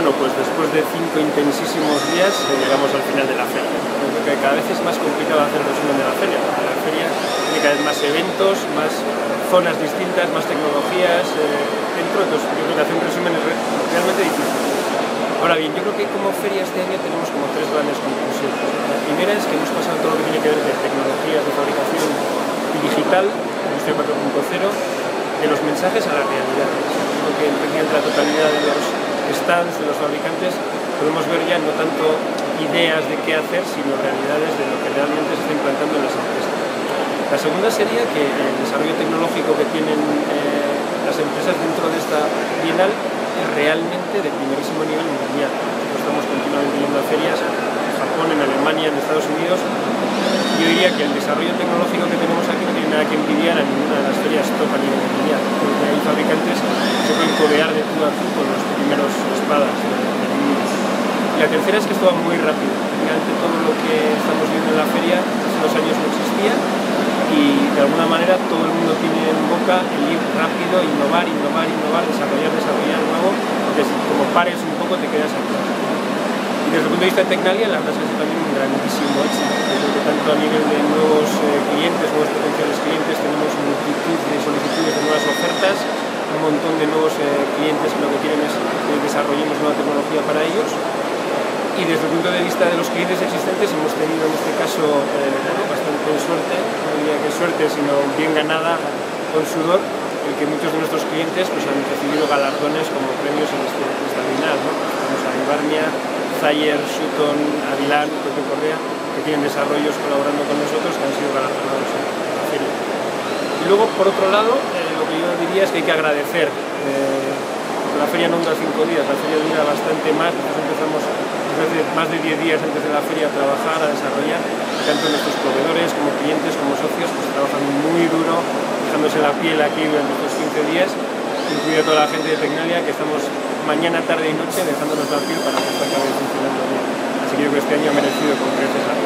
Bueno, pues después de cinco intensísimos días llegamos al final de la feria. creo que cada vez es más complicado hacer el resumen de la feria, porque la feria tiene cada vez más eventos, más zonas distintas, más tecnologías eh, dentro, entonces yo creo que hacer un resumen es realmente difícil. Ahora bien, yo creo que como feria este año tenemos como tres grandes conclusiones. La primera es que hemos pasado todo lo que tiene que ver de tecnologías de fabricación digital, Industria 4.0, de los mensajes a la realidad. Creo que en la totalidad de los stands de los fabricantes podemos ver ya no tanto ideas de qué hacer, sino realidades de lo que realmente se está implantando en las empresas. La segunda sería que el desarrollo tecnológico que tienen eh, las empresas dentro de esta bienal es realmente de primerísimo nivel mundial. Nosotros estamos continuamente yendo a ferias en Japón, en Alemania, en Estados Unidos. Yo diría que el desarrollo tecnológico que tenemos aquí no tiene nada que envidiar a ninguna de las ferias top a nivel mundial. Porque hay fabricantes que se pueden codear de tú a tú con los Y la tercera es que esto va muy rápido. Realmente todo lo que estamos viendo en la feria hace dos años no existía y de alguna manera todo el mundo tiene en boca el ir rápido, innovar, innovar, innovar, desarrollar, desarrollar nuevo, porque si como pares un poco te quedas atrás. Y desde el punto de vista de Tecnalia, la verdad es que es también un grandísimo éxito, tanto a nivel de nuevos eh, clientes, nuevos potenciales clientes, tenemos multitud de solicitudes de nuevas ofertas, un montón de nuevos eh, clientes lo que quieren es que desarrollemos nueva tecnología para ellos. Y desde el punto de vista de los clientes existentes hemos tenido en este caso eh, bastante suerte, no diría que suerte, sino bien ganada con sudor, el que muchos de nuestros clientes pues, han recibido galardones como premios en, este, en esta final. ¿no? Tenemos a Ibarnia, Zayer, Sutton, Avilán, Cote Correa, que tienen desarrollos colaborando con nosotros que han sido galardonados en la feria. Y luego, por otro lado, eh, lo que yo diría es que hay que agradecer. Eh, la feria no dura cinco días, la feria dura bastante más, nosotros empezamos más de 10 días antes de la feria a trabajar, a desarrollar, tanto nuestros proveedores como clientes, como socios, pues trabajan muy duro, dejándose la piel aquí durante estos 15 días, incluido toda la gente de Tecnalia, que estamos mañana, tarde y noche dejándonos la piel para que esto acabe funcionando bien. Así que creo que este año ha merecido con creces la